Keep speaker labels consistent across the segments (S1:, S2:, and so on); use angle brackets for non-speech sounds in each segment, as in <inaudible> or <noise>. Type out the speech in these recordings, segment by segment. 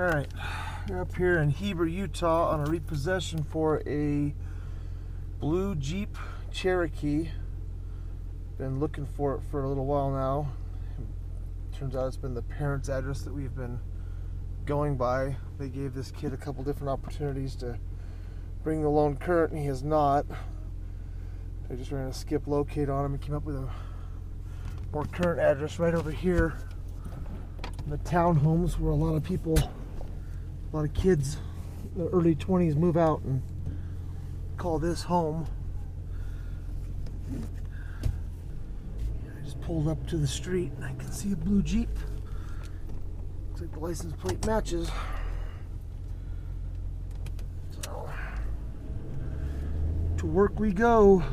S1: All right, we're up here in Heber, Utah on a repossession for a blue Jeep Cherokee. Been looking for it for a little while now. Turns out it's been the parents' address that we've been going by. They gave this kid a couple different opportunities to bring the loan current, and he has not. They just ran a skip locate on him and came up with a more current address right over here in the townhomes where a lot of people a lot of kids in the early 20s move out and call this home. I just pulled up to the street and I can see a blue Jeep. Looks like the license plate matches. To work we go.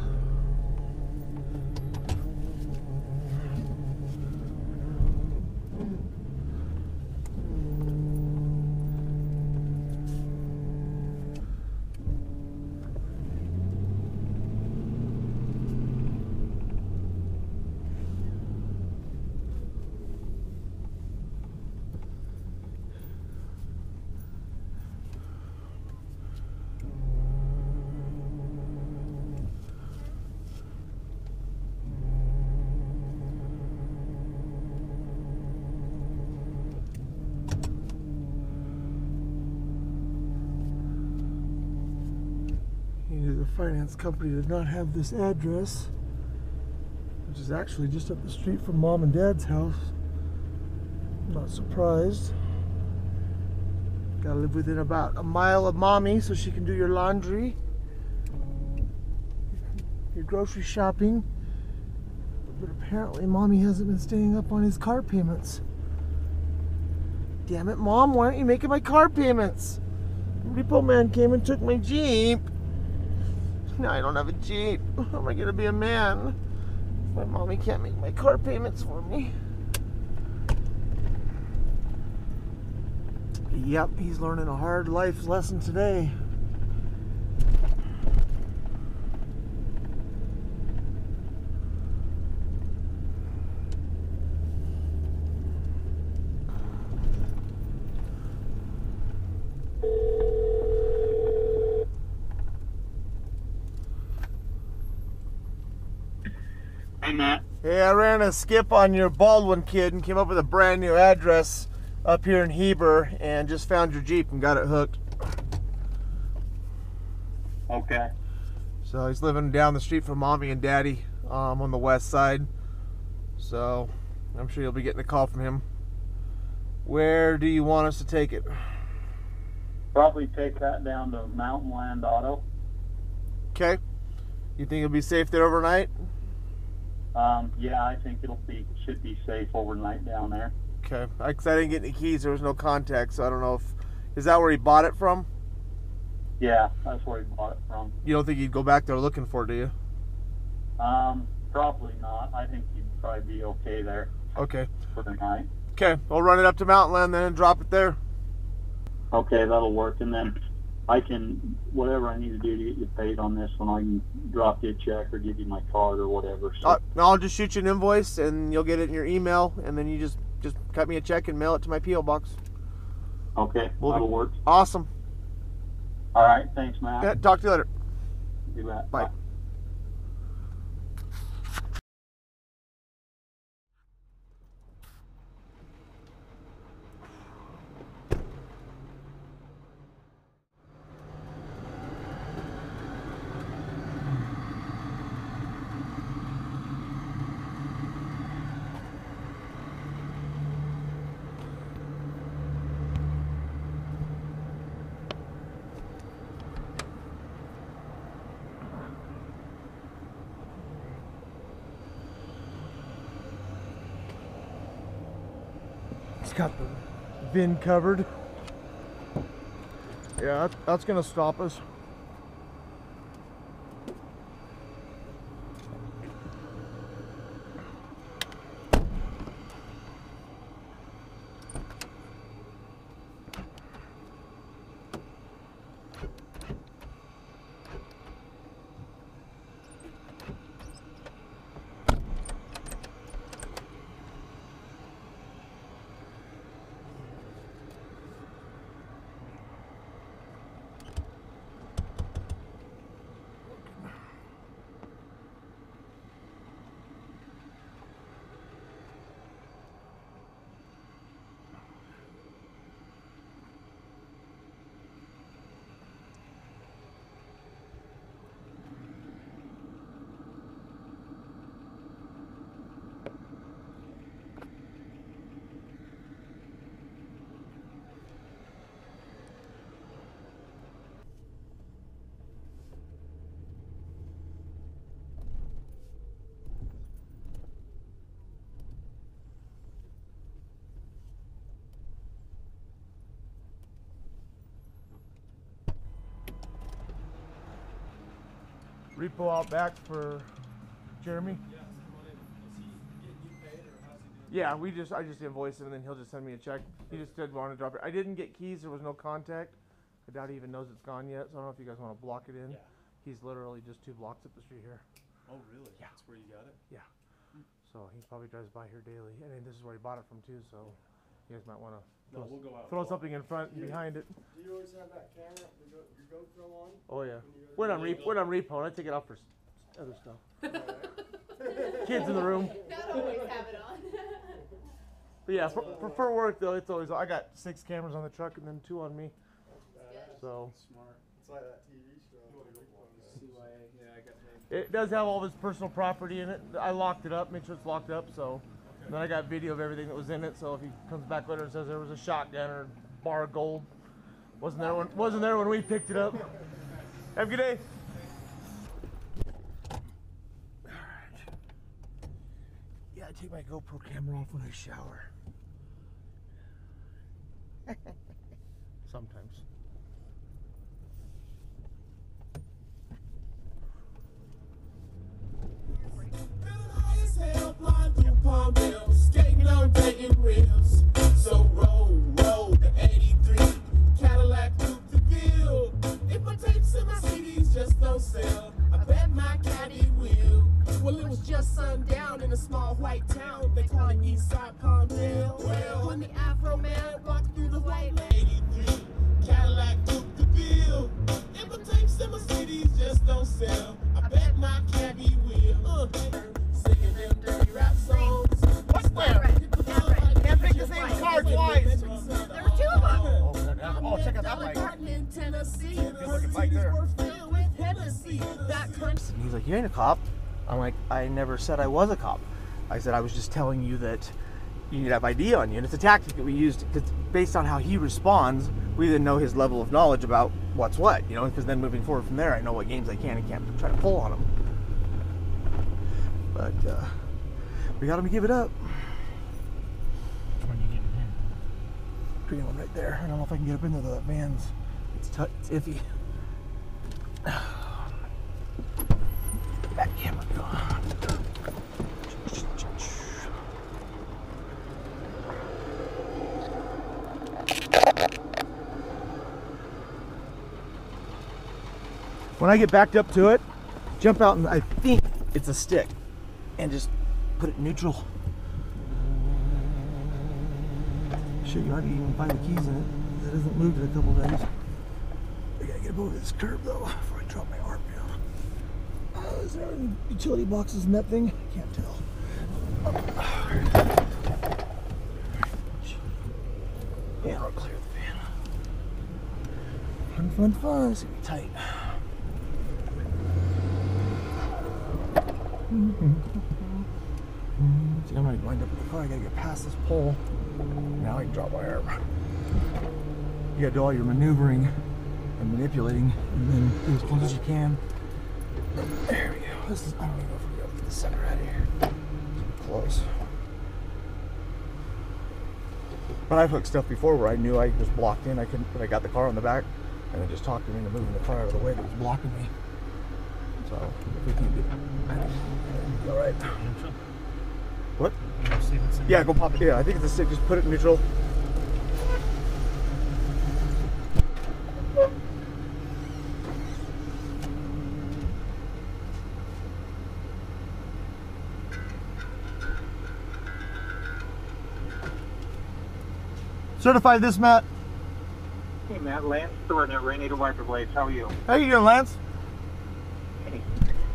S1: Either the finance company did not have this address, which is actually just up the street from mom and dad's house. I'm not surprised. Gotta live within about a mile of mommy so she can do your laundry, your grocery shopping. But apparently, mommy hasn't been staying up on his car payments. Damn it, mom, why aren't you making my car payments? Repo man came and took my Jeep. Now I don't have a Jeep. How am I gonna be a man? My mommy can't make my car payments for me. Yep, he's learning a hard life lesson today.
S2: Hey, Matt.
S1: Hey, I ran a skip on your Baldwin kid and came up with a brand new address up here in Heber and just found your Jeep and got it hooked.
S2: Okay.
S1: So he's living down the street from mommy and daddy um, on the west side. So I'm sure you'll be getting a call from him. Where do you want us to take it?
S2: Probably take that down to Mountain Land Auto.
S1: Okay. You think it'll be safe there overnight?
S2: Um, yeah, I think it'll be should be safe overnight down there.
S1: Okay. I, 'cause I didn't get any keys. There was no contact, so I don't know if is that where he bought it from.
S2: Yeah, that's where he bought it from.
S1: You don't think he'd go back there looking for, it, do you?
S2: Um, probably not. I think he'd probably be okay there
S1: Okay.
S2: for the night.
S1: Okay. we'll run it up to Mountain Land then and drop it there.
S2: Okay, that'll work. And then I can whatever I need to do to get you paid on this one. I can drop you a check or give you my card or whatever. So
S1: Uh, I'll just shoot you an invoice and you'll get it in your email, and then you just just cut me a check and mail it to my PO box.
S2: okay,
S1: we'll
S2: that'll
S1: be-
S2: work.
S1: Awesome.
S2: All right, thanks, Matt.
S1: Yeah, talk to you later.
S2: You bet.
S1: Bye. It's got the VIN covered. Yeah, that, that's gonna stop us. Repo out back for Jeremy. Yeah, we just I just invoice him and then he'll just send me a check. He just did want to drop it. I didn't get keys. There was no contact. I doubt he even knows it's gone yet. So I don't know if you guys want to block it in.
S3: Yeah.
S1: He's literally just two blocks up the street here.
S3: Oh, really?
S1: Yeah.
S3: That's where you got it? Yeah.
S1: So he probably drives by here daily. And then this is where he bought it from too. So you guys might want to
S3: No, we'll go out.
S1: throw something in front and behind it.
S4: Do you always have that camera, the go, your GoPro on?
S1: Oh yeah.
S4: when you go to
S1: I'm re- when I'm repoing, I take it off for s- other stuff. Kids in the room. <laughs>
S5: Not always have it on. <laughs>
S1: But yeah, for, for, for work though, it's always I got six cameras on the truck and then two on me. So
S3: Smart.
S4: It's like that TV show.
S3: CYA, yeah, I got named.
S1: it does have all of his personal property in it. I locked it up, made sure it's locked up. So and then I got video of everything that was in it. So if he comes back later and says there was a shotgun or bar of gold, wasn't there when wasn't there when we picked it up. Have a good day. Yeah, I take my GoPro camera off when I shower. <laughs> Sometimes.
S6: Skating on Dayton Rills. So roll, roll the 83 Cadillac Coupe de Ville. If my tapes and my CDs just don't sell, I bet my caddy will. Well, it was just sundown in a small white town. They call it Eastside Palmdale. Well, when the Afro man walked through the white lane, 83 Cadillac Coupe de Ville. If my tapes and my CDs just don't sell, I bet my caddy will. Uh,
S1: Oh, check out that there. And he's like, You ain't a cop. I'm like, I never said I was a cop. I said I was just telling you that you need to have ID on you. And it's a tactic that we used because based on how he responds, we then know his level of knowledge about what's what, you know, because then moving forward from there, I know what games I can and can't try to pull on him. But uh, we got him to give it up.
S3: When you get in
S1: Green one right there. I don't know if I can get up into the vans. It's, it's iffy. Back camera go. When I get backed up to it, jump out and I think it's a stick and just put it in neutral. Shit, you hardly even find the keys in it. It hasn't moved in a couple days. I gotta get over this curb though before I drop my arm down. Uh, is there any utility boxes in that thing? I can't tell. Yeah, I'll clear the van. Fun, fun, fun. It's gonna be tight. <laughs> See, I'm already lined up in the car. I gotta get past this pole. Now I can drop my arm. You gotta do all your maneuvering and manipulating, and then do as close as you can. There we go. This is, I don't even know if we got the center out of here. Close. But I've hooked stuff before where I knew I was blocked in. I couldn't, but I got the car on the back, and I just talked him into moving the car out of the way that was blocking me. So if we can I think it'll all right. What? Yeah, go pop it. Yeah, I think it's a stick. Just put it in neutral. Certified this, Matt.
S7: Hey Matt, Lance Thornton at Raineater Wiper Blades. How are you?
S1: How you doing, Lance?
S7: Hey,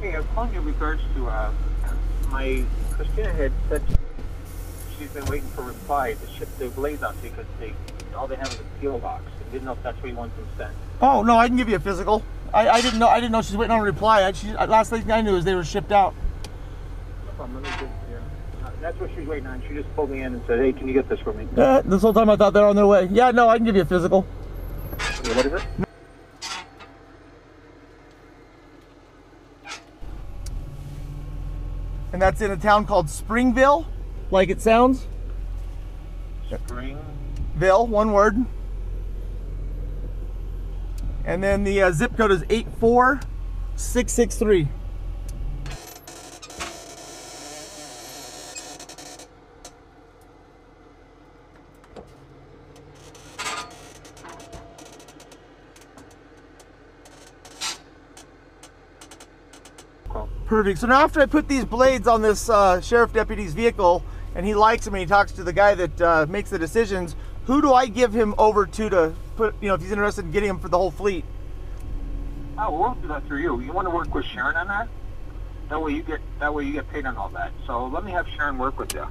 S7: hey, I'm calling in regards to uh, my Christina had said she's been waiting for a reply to ship the blades out to because they all they have is a PO box. I didn't know if that's where you want them sent.
S1: Oh no, I can give you a physical. I, I didn't know. I didn't know she's waiting on a reply. I, she, last thing I knew is they were shipped out.
S7: No problem, let me get here. Uh, that's what she's waiting on. She just pulled me in and said, "Hey, can you get this for me?"
S1: Uh, this whole time I thought they're on their way. Yeah, no, I can give you a physical.
S7: What is it?
S1: And that's in a town called Springville, like it sounds.
S7: Spring.
S1: Ville, one word. And then the uh, zip code is 84 663.
S7: Cool.
S1: Perfect. So now after I put these blades on this uh, sheriff deputy's vehicle, and he likes them, and he talks to the guy that uh, makes the decisions. Who do I give him over to to put? You know, if he's interested in getting him for the whole fleet.
S7: Oh, we'll do that through you. You want to work with Sharon on that? That way you get that way you get paid on all that. So let me have Sharon work with you.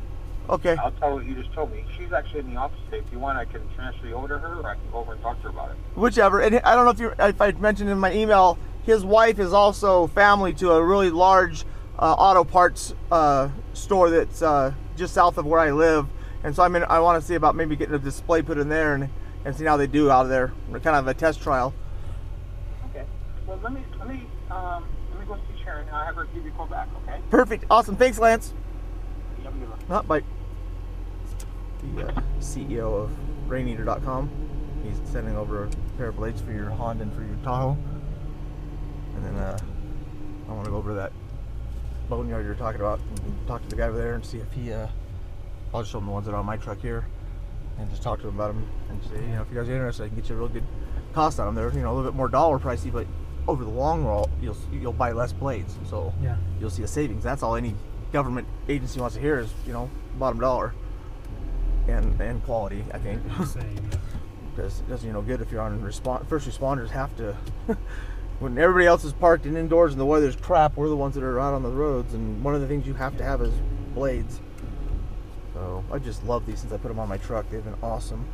S1: Okay.
S7: I'll tell what you just told me. She's actually in the office today. If you want, I can transfer you over to her, or I can go over and talk to her about it.
S1: Whichever. And I don't know if you if I mentioned in my email, his wife is also family to a really large uh, auto parts uh, store that's uh, just south of where I live. And so I mean, I want to see about maybe getting a display put in there and, and see how they do out of there. Kind of a test trial.
S7: Okay. Well, let me let me um let me go see Sharon. and I'll have her give you a call back. Okay.
S1: Perfect. Awesome. Thanks, Lance.
S7: Have a.
S1: Not bye. The uh, CEO of Raineater.com. He's sending over a pair of blades for your Honda and for your Tahoe. And then uh, I want to go over that boneyard you're talking about and talk to the guy over there and see if he. Uh, I'll just show him the ones that are on my truck here and just talk to him about them and say, you know, if you guys are interested, I can get you a real good cost on them. They're, you know, a little bit more dollar pricey, but over the long haul, you'll you'll buy less blades. So
S3: Yeah.
S1: you'll see a savings. That's all any government agency wants to hear is, you know, bottom dollar and and quality. I think because <laughs> it doesn't you know good if you're on respond. First responders have to. <laughs> when everybody else is parked and indoors and the weather's crap, we're the ones that are out on the roads. And one of the things you have to have is blades. So I just love these since I put them on my truck. They've been awesome.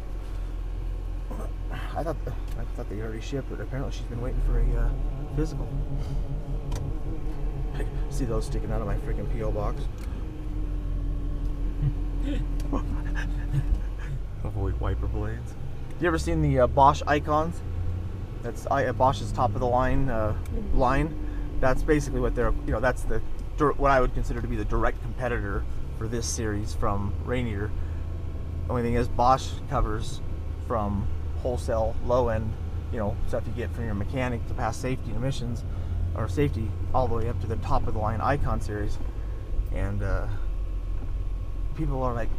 S1: I thought I thought they already shipped, but apparently she's been waiting for a uh, physical. <laughs> See those sticking out of my freaking PO box. <laughs> Avoid wiper blades. You ever seen the uh, Bosch icons? That's I, uh, Bosch's top of the line uh, line. That's basically what they're. You know, that's the what I would consider to be the direct competitor for this series from Raineater. Only thing is, Bosch covers from wholesale low end, you know, stuff you get from your mechanic to pass safety and emissions, or safety, all the way up to the top of the line Icon series. And uh, people are like,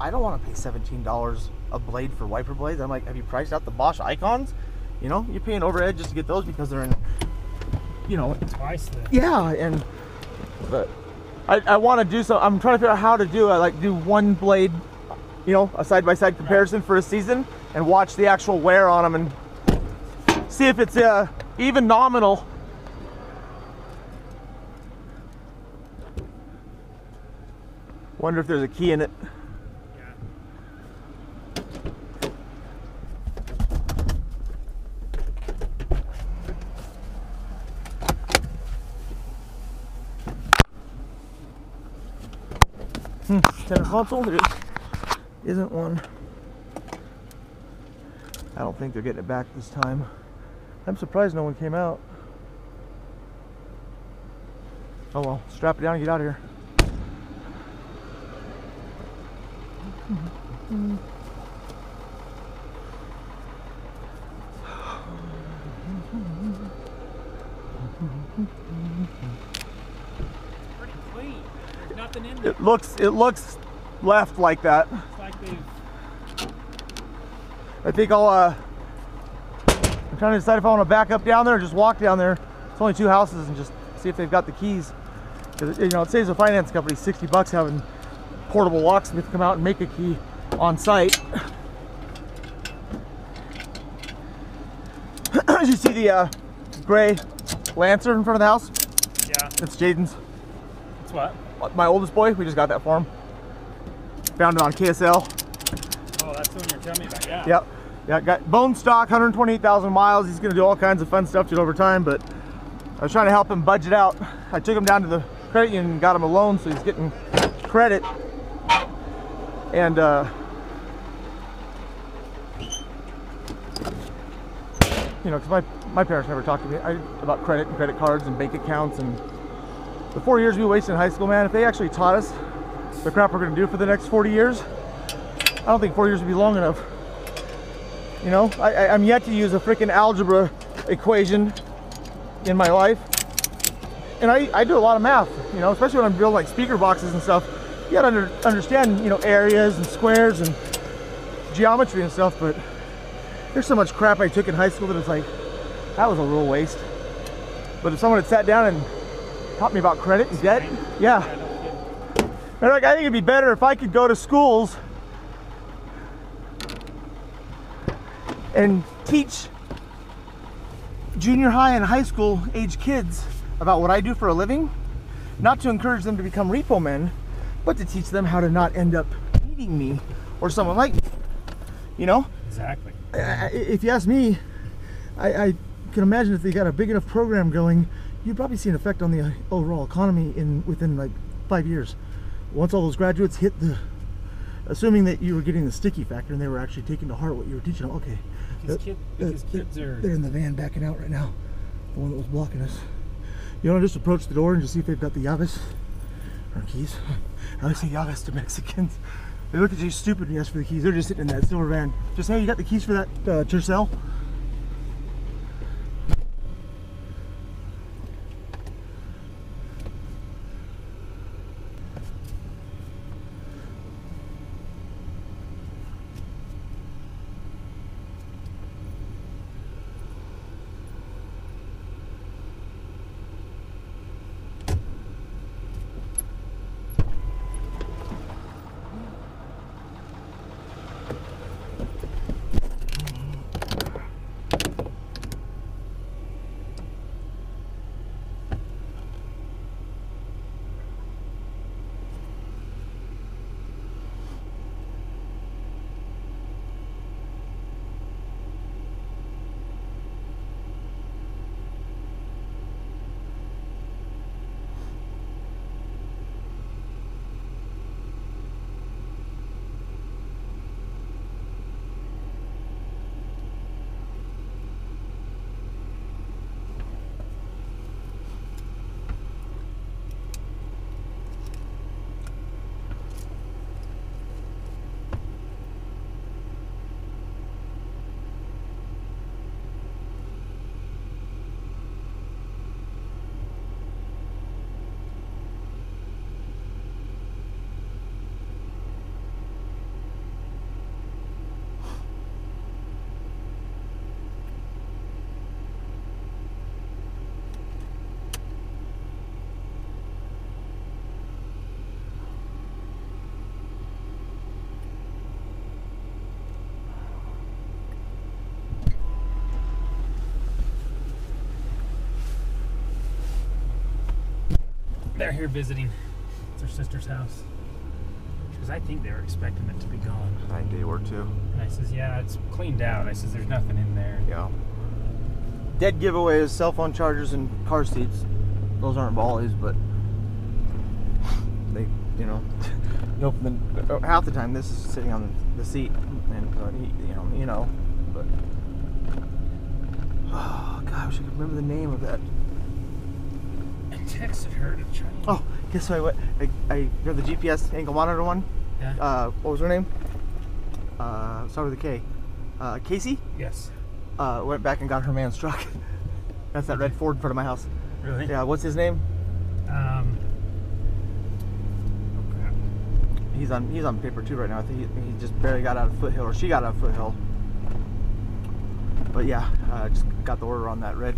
S1: I don't want to pay seventeen dollars a blade for wiper blades. I'm like, have you priced out the Bosch Icons? You know, you're paying overhead just to get those because they're in, you know,
S3: Twice
S1: yeah, and but I, I want to do so. I'm trying to figure out how to do. I like do one blade, you know, a side by side comparison for a season, and watch the actual wear on them and see if it's uh, even nominal. Wonder if there's a key in it. Hmm, center console, there isn't one. I don't think they're getting it back this time. I'm surprised no one came out. Oh well, strap it down and get out of here.
S3: Pretty clean. There's nothing in there.
S1: It looks it looks left like that.
S3: Like
S1: I think I'll uh I'm trying to decide if I want to back up down there or just walk down there. It's only two houses and just see if they've got the keys. 'Cause, you know, it saves a finance company 60 bucks having portable locksmith come out and make a key on site. Did <coughs> you see the uh, gray Lancer in front of the house?
S3: yeah.
S1: It's Jaden's.
S3: It's what?
S1: My oldest boy. We just got that for him. Found it on KSL.
S3: Oh, that's the one you're telling me about. Yeah.
S1: Yep. Yeah, got bone stock, 128,000 miles. He's gonna do all kinds of fun stuff to it over time, but I was trying to help him budget out. I took him down to the credit union and got him a loan, so he's getting credit. And uh, you know, because my my parents never talked to me I, about credit and credit cards and bank accounts and the four years we wasted in high school, man. If they actually taught us the crap we're gonna do for the next 40 years, I don't think four years would be long enough. You know, I, I'm yet to use a freaking algebra equation in my life. and I, I do a lot of math, you know, especially when I'm building like speaker boxes and stuff. You gotta under, understand, you know, areas and squares and geometry and stuff, but there's so much crap I took in high school that it's like, that was a real waste. But if someone had sat down and taught me about credit and debt, yeah. And like, I think it'd be better if I could go to schools and teach junior high and high school age kids about what I do for a living, not to encourage them to become repo men, but to teach them how to not end up needing me or someone like me. You know,
S3: Exactly.
S1: I- I- if you ask me, I, I can imagine if they got a big enough program going, you'd probably see an effect on the overall economy in within like five years. Once all those graduates hit the, assuming that you were getting the sticky factor and they were actually taking to heart what you were teaching them. Okay,
S3: Because,
S1: Uh,
S3: kid,
S1: uh,
S3: kids are.
S1: they're in the van backing out right now. The one that was blocking us. You want to just approach the door and just see if they've got the llaves or keys. <laughs> I always say llaves to Mexicans. They look at you stupid and you ask for the keys. They're just sitting in that silver van. Just hey, you got the keys for that uh, Tercel?
S3: They're here visiting. It's their sister's house. Because I think they were expecting it to be gone.
S1: I think they were too.
S3: And I says, yeah, it's cleaned out. I says, there's nothing in there.
S1: Yeah. Dead giveaway is cell phone chargers and car seats. Those aren't volleys, but they, you know, <laughs> you open the, uh, half the time this is sitting on the seat, and uh, you, you know, you know, but oh <sighs> god, I wish I could remember the name of that.
S3: I texted her to try.
S1: Oh, guess what? I, I, you know the GPS ankle monitor one.
S3: Yeah.
S1: Uh, what was her name? Uh, start with a K. Uh, Casey.
S3: yes.
S1: Uh, went back and got her man's truck. <laughs> That's that red Ford in front of my house.
S3: Really?
S1: Yeah, what's his name?
S3: Um. Oh.
S1: He's on he's on paper too right now. I think he, he just barely got out of Foothill, or she got out of Foothill. But yeah, uh, just got the order on that red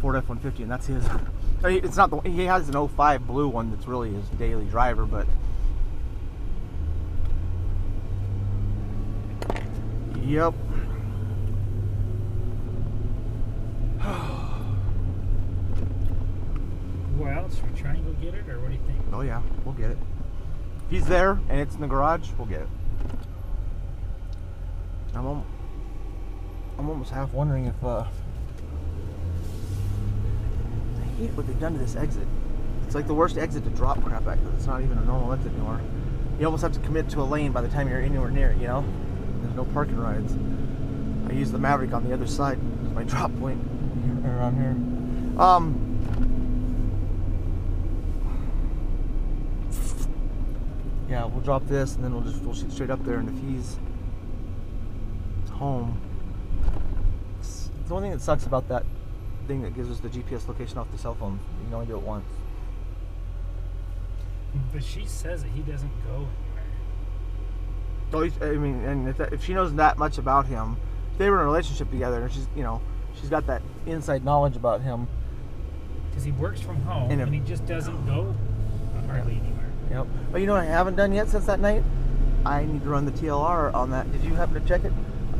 S1: Ford F-150, and that's his. <laughs> I mean, It's not the he has an 05 blue one that's really his daily driver, but yep.
S3: Well, should we try and go get it, or what do you think?
S1: Oh yeah, we'll get it. If he's there and it's in the garage, we'll get it. I'm I'm almost half wondering if uh hate what they've done to this exit. It's like the worst exit to drop crap at because it's not even a normal exit anymore. You almost have to commit to a lane by the time you're anywhere near it, you know? There's no parking rides. I use the Maverick on the other side as my <laughs> drop point around here. Um Yeah, we'll drop this and then we'll just we'll shoot straight up there. And if he's home, it's, the only thing that sucks about that thing that gives us the GPS location off the cell phone. You can only do it once.
S3: But she says that he doesn't go anywhere.
S1: Oh, he's- I mean, and if, that, if she knows that much about him, if they were in a relationship together, and she's, you know, she's got that inside knowledge about him.
S3: Because he works from home
S1: And
S3: and,
S1: if-
S3: he just doesn't go hardly anywhere.
S1: Yep. But you know what I haven't done yet since that night? I need to run the TLR on that. Did you happen to check it?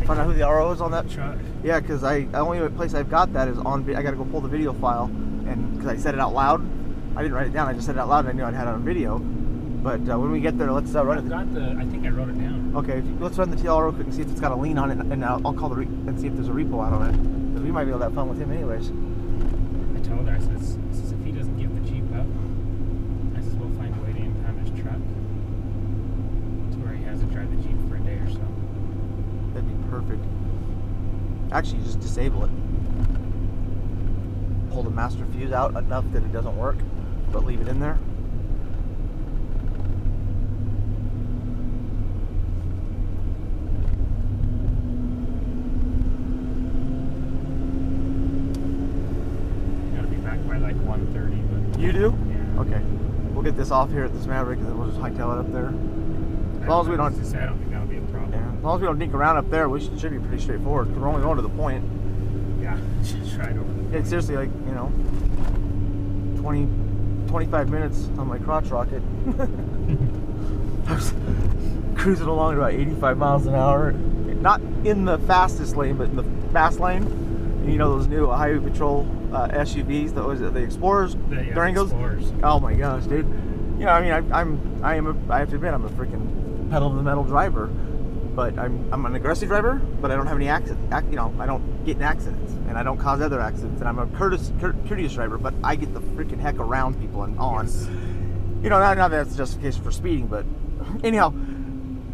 S1: Find out who the RO is on that?
S3: Truck.
S1: Yeah, because I the only place I've got that is on. I got to go pull the video file, and because I said it out loud, I didn't write it down. I just said it out loud. and I knew I'd had it on video. But uh, when we get there, let's uh, run
S3: I've
S1: it.
S3: got the. I think I wrote it down.
S1: Okay, let's run the TLR real quick and see if it's got a lien on it, and I'll, I'll call the and see if there's a repo out on it. Because we might be able to have fun with him anyways.
S3: I told her. I says, I says if he doesn't give the Jeep up, I says we'll find a way to impound his truck to where he has to drive the Jeep for a day or so.
S1: That'd be perfect. Actually, just disable it. Pull the master fuse out enough that it doesn't work, but leave it in there.
S3: Got to be back by like 1:30, but
S1: You do?
S3: yeah.
S1: Okay. We'll get this off here at this Maverick, and then we'll just hightail it up there.
S3: As
S1: long as we don't-
S3: I don't think that'll be a problem.
S1: Yeah. As long as we don't dink around up there, we should, should be pretty straightforward. we're only going to the point.
S3: Yeah. <laughs> Just right over the.
S1: It's seriously like, you know, 20, 25 minutes on my crotch rocket. <laughs> I was cruising along at about 85 miles an hour. Not in the fastest lane, but in the fast lane. And you know those new highway patrol uh, SUVs, those the Explorers,
S3: The, yeah,
S1: Durangos.
S3: Explorers.
S1: Oh my gosh, dude! You know, I mean, I, I'm, I am, a, I have to admit, I'm a freaking pedal to the metal driver, but I'm, I'm an aggressive driver, but I don't have any accident, ac- you know, I don't get in accidents, and I don't cause other accidents, and I'm a courteous, cour- courteous driver, but I get the freaking heck around people and on.
S3: Yes.
S1: You know, not, not that that's justification for speeding, but anyhow,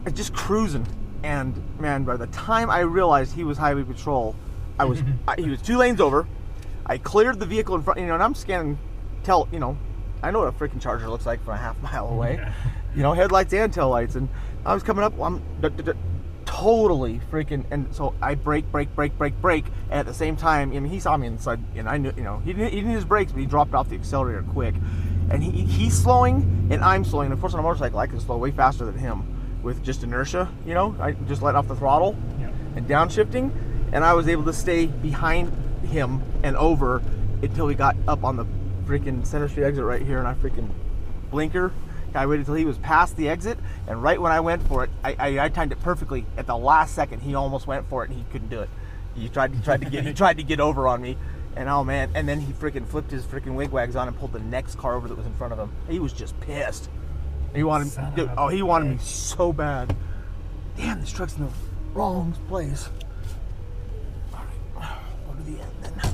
S1: I just cruising, and man, by the time I realized he was highway patrol, I was, <laughs> I, he was two lanes over. I cleared the vehicle in front, you know, and I'm scanning, tell, you know, I know what a freaking charger looks like from a half mile away. <laughs> You know, headlights and tail lights, and I was coming up, I'm totally freaking, and so I brake, brake, brake, brake, brake, and at the same time, I mean, he saw me inside, and I knew, you know, he didn't, he didn't use brakes, but he dropped off the accelerator quick, and he, he's slowing, and I'm slowing. And Of course, on a motorcycle, I can slow way faster than him with just inertia, you know, I just let off the throttle
S3: Yep.
S1: and downshifting, and I was able to stay behind him and over until we got up on the freaking Center Street exit right here, and I freaking blinker. I waited till he was past the exit, and right when I went for it, I, I, I timed it perfectly. At the last second, he almost went for it, and he couldn't do it. He tried, he tried to get, he <laughs> tried to get over on me, and oh man! And then he freaking flipped his freaking wigwags on and pulled the next car over that was in front of him. He was just pissed. He wanted,
S3: Son
S1: dude, oh, he wanted me so bad. Damn, this truck's in the wrong place. All right, go to the end then.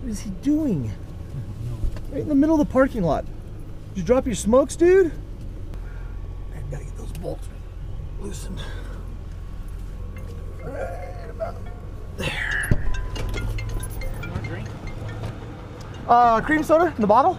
S1: What is he doing? <laughs> Right in the middle of the parking lot. Did you drop your smokes, dude? I gotta get those bolts loosened. Right about there.
S3: One more drink.
S1: Uh, cream soda in the bottle?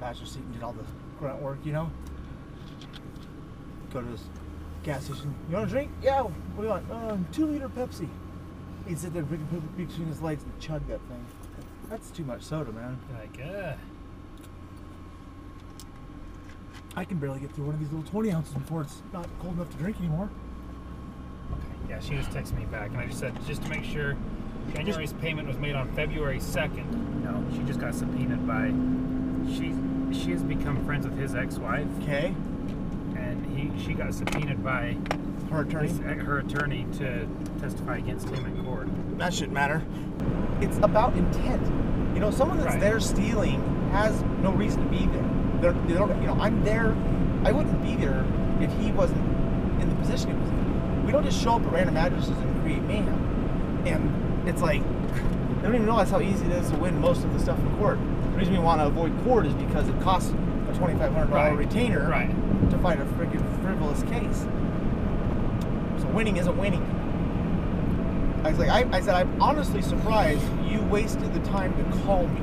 S1: Passenger seat and did all the grunt work, you know? Go to this gas station. You want a drink? Yeah. What do you want? Uh, two liter Pepsi. He'd sit there between his legs and chug that thing. That's too much soda, man.
S3: Like, uh,
S1: I can barely get through one of these little 20 ounces before it's not cold enough to drink anymore. Okay.
S3: Yeah, she just texted me back, and I just said, just to make sure January's payment was made on February 2nd. No, she just got subpoenaed by. She she has become friends with his ex-wife,
S1: Okay.
S3: and he she got subpoenaed by
S1: Her attorney.
S3: his, her attorney to testify against him in court.
S1: that shouldn't matter. It's about intent. You know, someone that's
S3: Right.
S1: there stealing has no reason to be there. They're, they don't, you know, I'm there. I wouldn't be there if he wasn't in the position he was in. We don't just show up at random addresses and create mayhem. And it's like, <laughs> they don't even realize how easy it is to win most of the stuff in court. Reason we want to avoid court is because it costs a $2,500
S3: Right.
S1: retainer
S3: Right.
S1: to fight a freaking frivolous case. So winning isn't winning. I was like, I, I said, I'm honestly surprised you wasted the time to call me.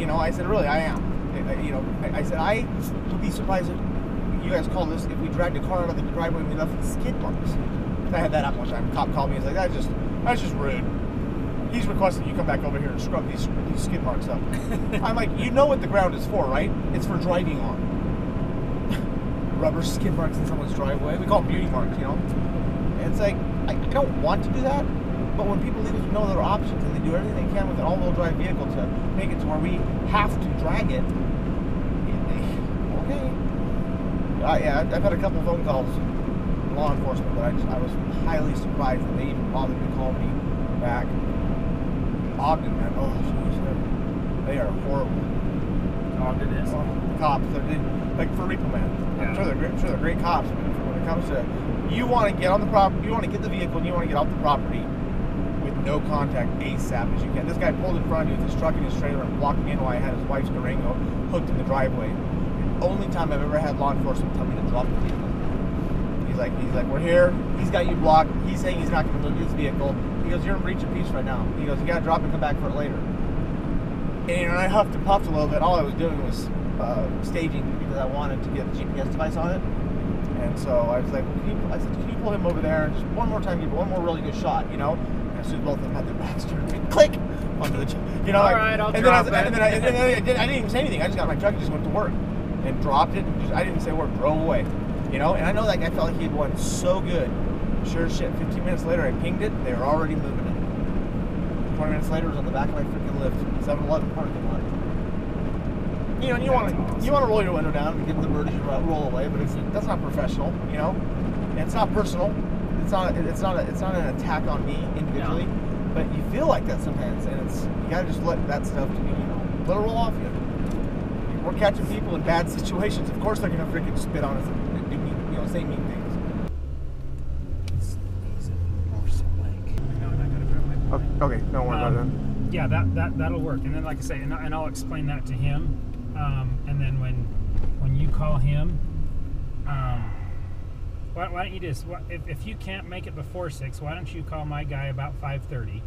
S1: You know, I said, really, I am. I- you know, I, I said, I would be surprised if you guys called us if we dragged a car out of the driveway and we left skid marks. I had that happen one time. Cop called me. He's like, that's just, that's just rude. He's requesting you come back over here and scrub these, these skid marks up. <laughs> I'm like, you know what the ground is for, right? It's for driving on. <laughs> Rubber skid marks in someone's driveway. We call them beauty marks, you know? And it's like, I, I don't want to do that, but when people leave us with no other options and they do everything they can with an all-wheel drive vehicle to make it to where we have to drag it, <laughs> okay. Uh, yeah, I've had a couple phone calls from law enforcement, but I, just, I was highly surprised that they even bothered to call me back. Ogden, man, oh, jeez, they horrible.
S3: Ogden is.
S1: Oh, the cops, they're, they, like for Repo Man. I'm sure they're great, I'm sure they're great cops, but when it comes to you want to get on the property, you want to get the vehicle, and you want to get off the property with no contact ASAP as you can. This guy pulled in front of me with his truck and his trailer and blocked me in while I had his wife's Durango hooked in the driveway. The only time I've ever had law enforcement tell me to drop the vehicle. He's like, he's like, we're here. He's got you blocked. He's saying he's not going to move his vehicle. He goes, you're in breach of peace right now. He goes, you got to drop it and come back for it later. And I huffed and puffed a little bit. All I was doing was uh, staging because I wanted to get the GPS device on it. And so I was like, can you, I said, can you pull him over there and just one more time, give it one more really good shot, you know? And as soon as both of them had their backs turned, <laughs> click onto the, you know,
S3: All
S1: like,
S3: right, I'll
S1: and then I,
S3: drop
S1: was-
S3: it.
S1: and then I, and then I, didn't, I didn't even say anything. I just got my truck and just went to work and dropped it. And just, I didn't say a word, drove away, you know? And I know that guy felt like he had won so good. Sure as shit, 15 minutes later, I pinged it. They were already moving it. 20 minutes later, it was on the back of my freaking lift, 7-Eleven parking lot. You know, and you want to
S3: That's
S1: you want to roll your window down and give the bird you roll away, but it's that's not professional. You know, and it's not personal. It's not it's not a, it's not an attack on me individually, but you feel like that sometimes, and it's you gotta just let that stuff you know let it roll off you. We're catching people in bad situations. Of course, they're gonna freaking spit on us and, and do mean, you know say mean things.
S3: He's, he's in Morse Lake. I know, and I gotta grab my pen.
S1: Okay, don't
S3: Um, Yeah, that, that that'll work. And then, like I say, and, and I'll explain that to him. Um, and then when when you call him, um, why, why don't you just why, if, if you can't make it before six, why don't you call my guy about five thirty,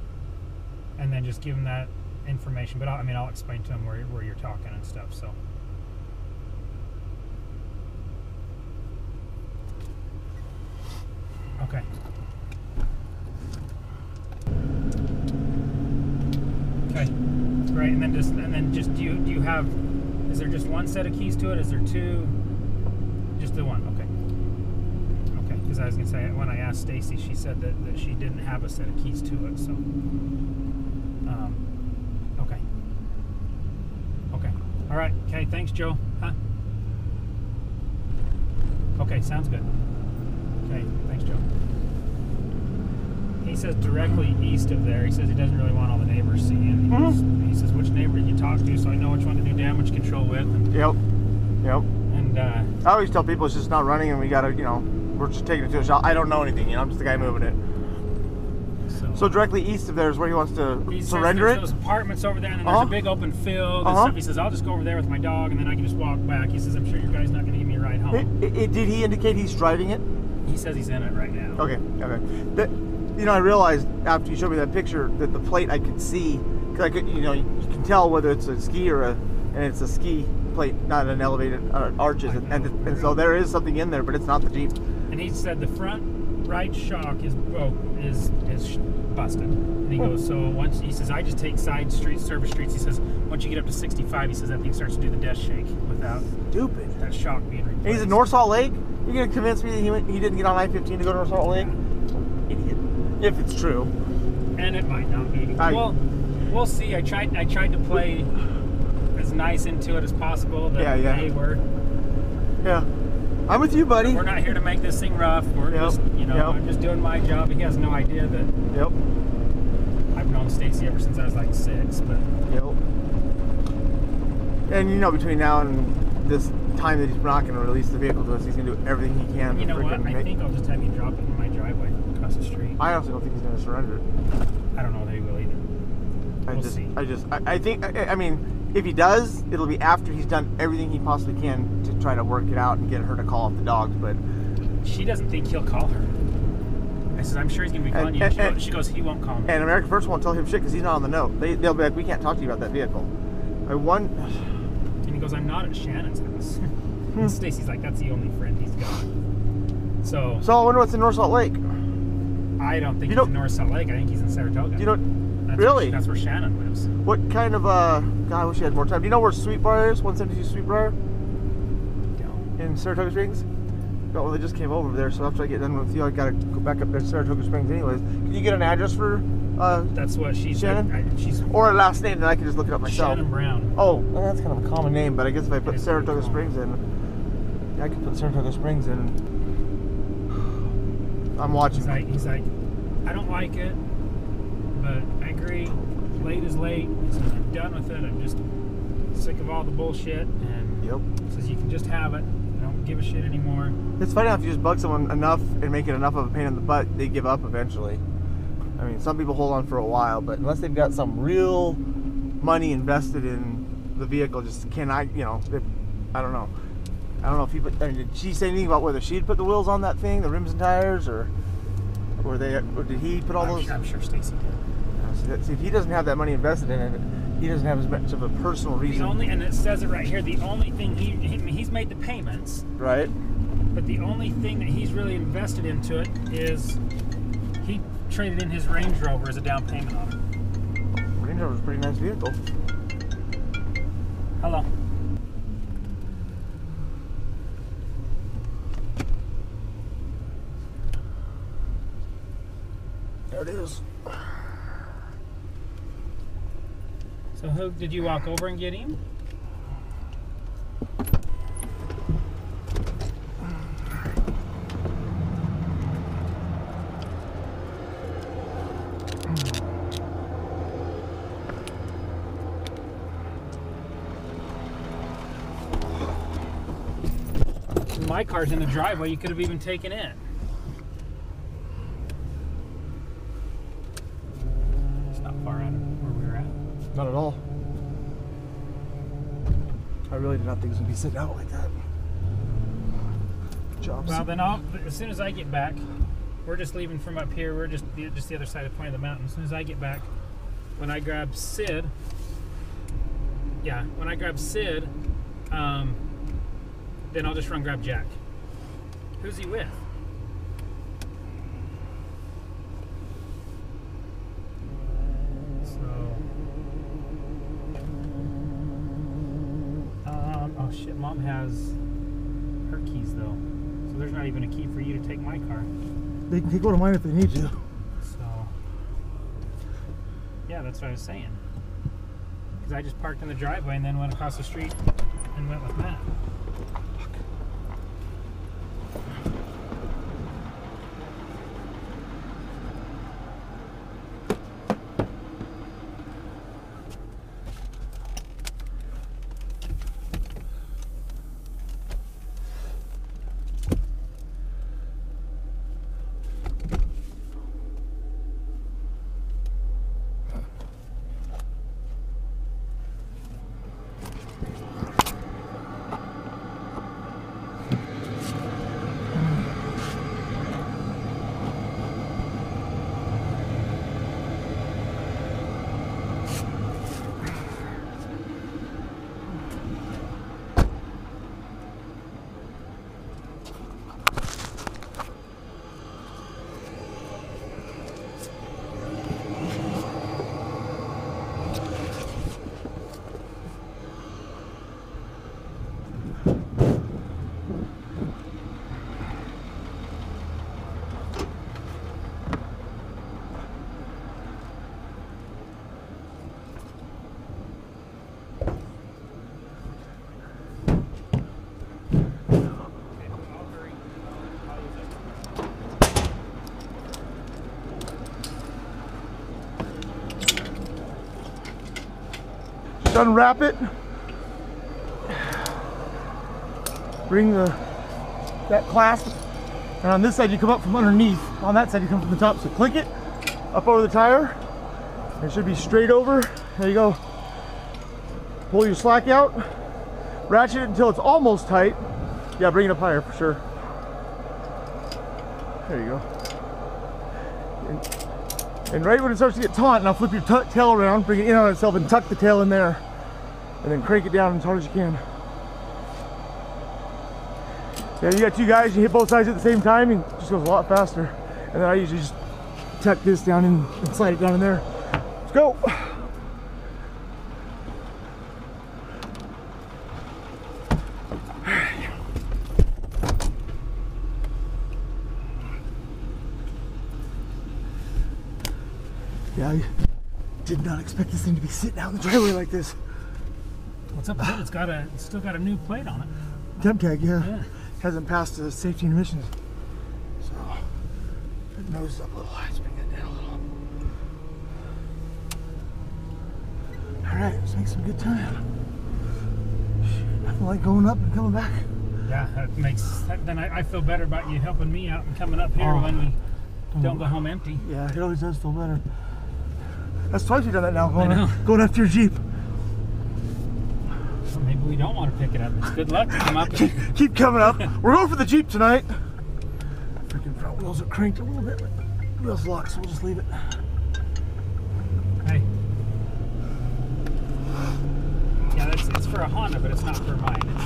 S3: and then just give him that information. But I'll, I mean, I'll explain to him where where you're talking and stuff. So. Okay, great. And then just and then just do you do you have? Is there just one set of keys to it? Is there two? Just the one. Okay. Okay. Because I was gonna say when I asked Stacy, she said that, that she didn't have a set of keys to it. So. Um. Okay. Okay. All right. Okay. Thanks, Joe. Huh? Okay. Sounds good. Okay. Thanks, Joe. He says directly east of there. He says he doesn't really want all the neighbors seeing. He,
S1: Mhm.
S3: he says which neighbor did you talk to, so I know which one to do damage control with. And,
S1: Yep, yep.
S3: and uh,
S1: I always tell people it's just not running, and we gotta, you know, we're just taking it to a shop. I don't know anything, you know. I'm just the guy moving it.
S3: So,
S1: So directly east of there is where he wants to
S3: he says
S1: surrender it.
S3: those apartments over there, and then
S1: Uh-huh.
S3: there's a big open field and
S1: Uh-huh.
S3: stuff. He says, I'll just go over there with my dog, and then I can just walk back. He says, I'm sure your guy's not going to give me a ride home.
S1: I- I- did he indicate he's driving it?
S3: He says he's in it right now.
S1: Okay, okay. That, you know, I realized after you showed me that picture that the plate I could see, cause I could, you know, you can tell whether it's a ski or a, and it's a ski plate, not an elevated uh, arches, and, and, and so there is something in there, but it's not the Jeep.
S3: And he said the front right shock is broke, is is busted. And he goes, so once he says, I just take side streets, service streets. He says, once you get up to 65, he says that thing starts to do the death shake without
S1: Stupid.
S3: that shock being replaced.
S1: And he's in North Salt Lake. You're gonna convince me that he went, he didn't get on I-15 to go to North Salt Lake? Idiot. If it's true.
S3: and it might not be.
S1: I-
S3: well, we'll see. I tried. I tried to play as nice into it as possible. That
S1: Yeah, yeah.
S3: Hey, we're
S1: Yeah. I'm with you, buddy.
S3: we're not here to make this thing rough. We're
S1: Yep,
S3: just, you know,
S1: yep.
S3: I'm just doing my job. He has no idea that
S1: Yep.
S3: I've known Stacy ever since I was like six. But
S1: Yep. And you know, between now and this time that he's not going to release the vehicle to us, he's going to do everything he can.
S3: you
S1: to
S3: know what? I
S1: make-
S3: think I'll just have you drop it in my driveway across the street.
S1: I honestly don't think he's going to surrender.
S3: I don't know that he will either.
S1: I
S3: We'll
S1: just,
S3: see.
S1: I just, I, I think, I, I mean, if he does, it'll be after he's done everything he possibly can to try to work it out and get her to call off the dogs. But
S3: She doesn't think he'll call her. I said, I'm sure he's gonna be calling
S1: And-
S3: you.
S1: and-
S3: she, goes, she goes, he won't call me.
S1: and American First won't tell him shit because he's not on the note. They, they'll be like, we can't talk to you about that vehicle. I one,
S3: And he goes, I'm not at Shannon's house. <laughs> and Stacy's like, that's the only friend he's got. So,
S1: so I wonder what's in North Salt Lake.
S3: I don't think
S1: You
S3: he's in North Salt Lake. I think he's in Saratoga.
S1: Do you know
S3: that's
S1: really?
S3: Where, that's where Shannon lives.
S1: what kind of uh? God, I wish he had more time. Do you know where Sweetbriar is? 172 Sweetbriar
S3: No.
S1: in Saratoga Springs. Oh, well, they just came over there, so after I get done with you, I gotta go back up to Saratoga Springs, anyways. Can you get an address for, uh,
S3: That's what she's.
S1: Shannon?
S3: I, she's
S1: or a last name, then I can just look it up myself.
S3: Shannon Brown.
S1: Oh, well, that's kind of a common name, but I guess if I put Saratoga. Springs in, I could put Saratoga Springs in. I'm watching.
S3: He's like, he's like, I don't like it, but I agree. Late is late. He says, I'm done with it. I'm just sick of all the bullshit. And
S1: Yep.
S3: he says, you can just have it. I don't give a shit anymore.
S1: It's funny how if you just bug someone enough and make it enough of a pain in the butt, they give up eventually. I mean, some people hold on for a while, but unless they've got some real money invested in the vehicle, just can I, you know, I don't know. I don't know if he put. I mean, did she say anything about whether she'd put the wheels on that thing, the rims and tires, or were they, or did he put all
S3: I'm,
S1: those?
S3: sure, I'm sure Stacy did.
S1: Uh, See, that- see, if he doesn't have that money invested in it, he doesn't have as much of a personal
S3: The
S1: reason,
S3: only, and it says it right here. The only thing he, he he's made the payments,
S1: right?
S3: but the only thing that he's really invested into it is he traded in his Range Rover as a down payment on it.
S1: Range Rover's a pretty nice vehicle.
S3: Hello.
S1: There it is.
S3: So who did you walk over and get him? My car's in the driveway. You could have even taken it. It's not far out of where we were at.
S1: Not at all. I really did not think it was gonna be sitting out like that. Good job.
S3: Well, then I'll, as soon as I get back, we're just leaving from up here. We're just the, just the other side of the Point of the Mountain. As soon as I get back, when I grab Sid, yeah, when I grab Sid, um, then I'll just run grab Jack. Who's he with? So, um, oh shit, Mom has her keys though. So there's not even a key for you to take my car.
S1: they can go to mine if they need to.
S3: So yeah, that's what I was saying. Because I just parked in the driveway and then went across the street and went with Matt.
S1: Unwrap it. Bring the that clasp, and on this side you come up from underneath. On that side you come from the top. So click it up over the tire. It should be straight over. There you go. Pull your slack out. Ratchet it until it's almost tight. Yeah, bring it up higher for sure. There you go. And, and right when it starts to get taut, now flip your tail around, bring it in on itself, and tuck the tail in there. And then crank it down as hard as you can. Yeah, you got two guys, you hit both sides at the same time, and it just goes a lot faster. And then I usually just tuck this down in, and slide it down in there. Let's go. <sighs> Yeah, I did not expect this thing to be sitting out in the driveway like this.
S3: What's up with it? It's got a, it's still got a new plate on it.
S1: Temp tag, yeah.
S3: Yeah.
S1: Hasn't passed the safety and emissions. So, it nosed up a little. Let's bring that down a little. Alright, let's make some good time. Nothing like going up and coming back.
S3: Yeah, that makes. That, then I, I feel better about you helping me out and coming up here
S1: Oh.
S3: when we don't go home empty.
S1: Yeah, it always does feel better. That's twice we've done that now, going,
S3: know.
S1: going after your Jeep.
S3: So maybe we don't want to pick it up. It's good luck to come up. <laughs>
S1: Keep, keep coming up. We're going for the Jeep tonight. Freaking front wheels are cranked a little bit, but wheels locked, so we'll just leave it.
S3: Hey. Yeah, that's, it's for a Honda, but it's not for mine.